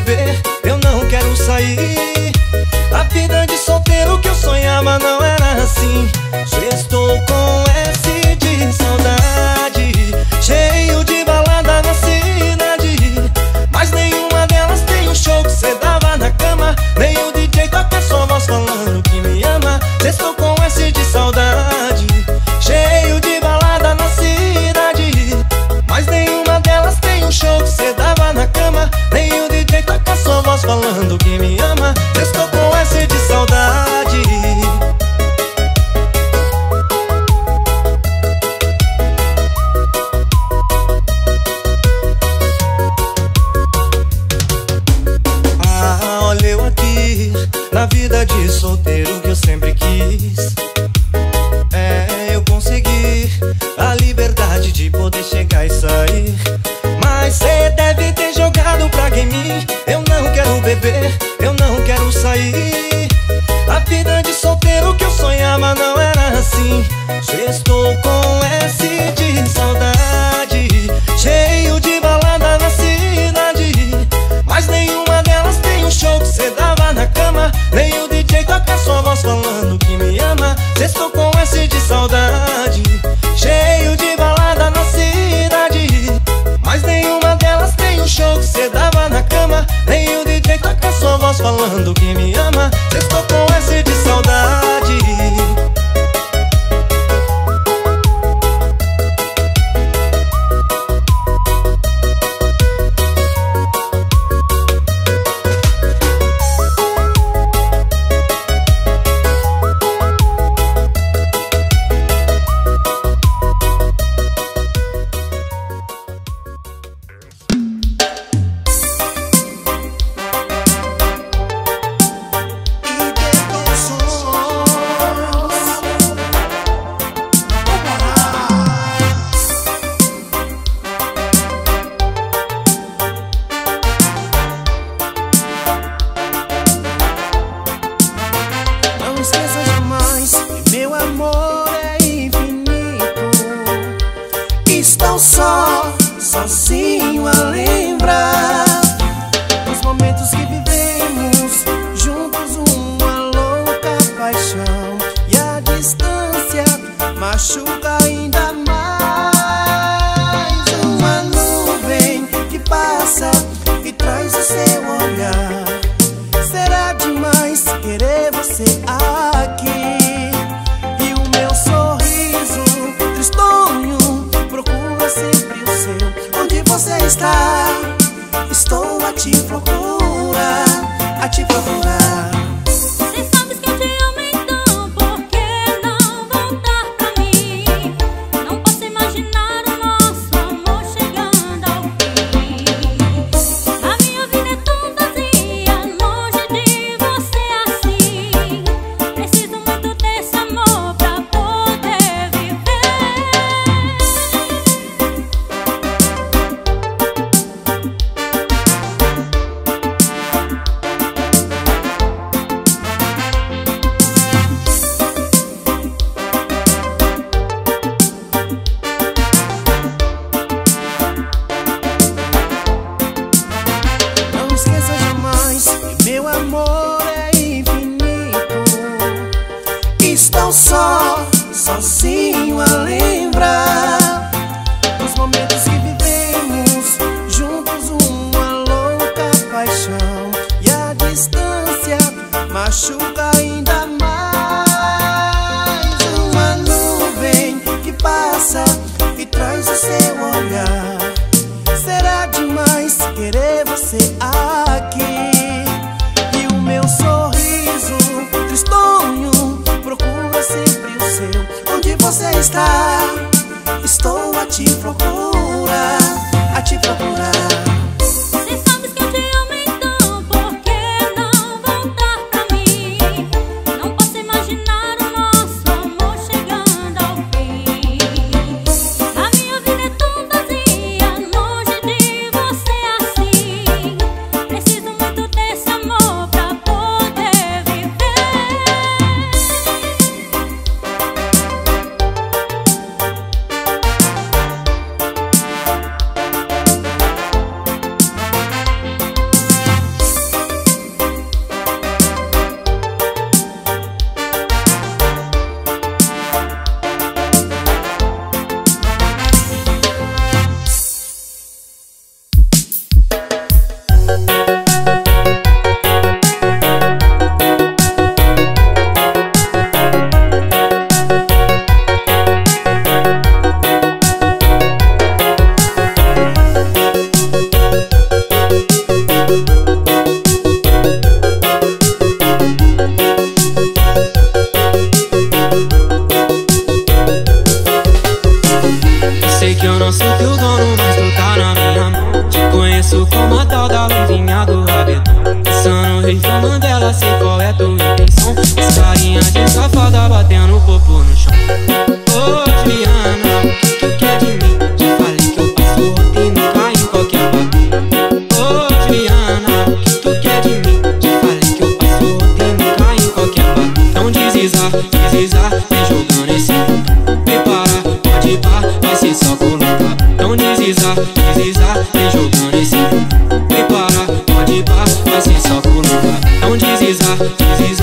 beber, eu não quero sair. te procura, a te procura. não deslizar, deslizar Vem jogando em cima Prepara, pode pá, vai ser só coloca. Não deslizar, deslizar Vem jogando em cima Prepara, pode pá, vai ser só coloca. Não deslizar, deslizar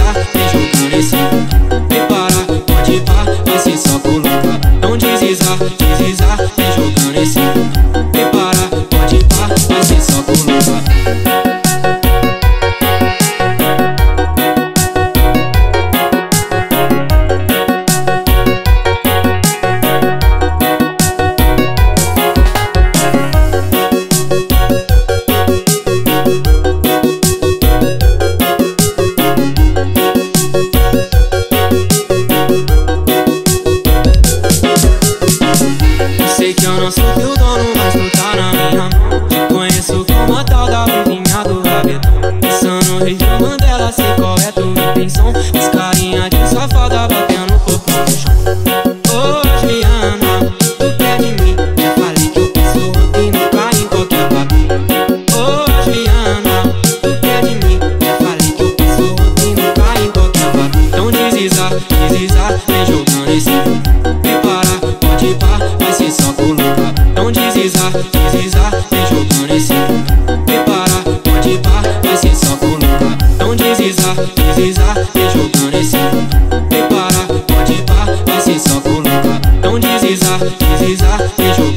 Tão deslizar, deslizar, me jogar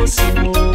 nos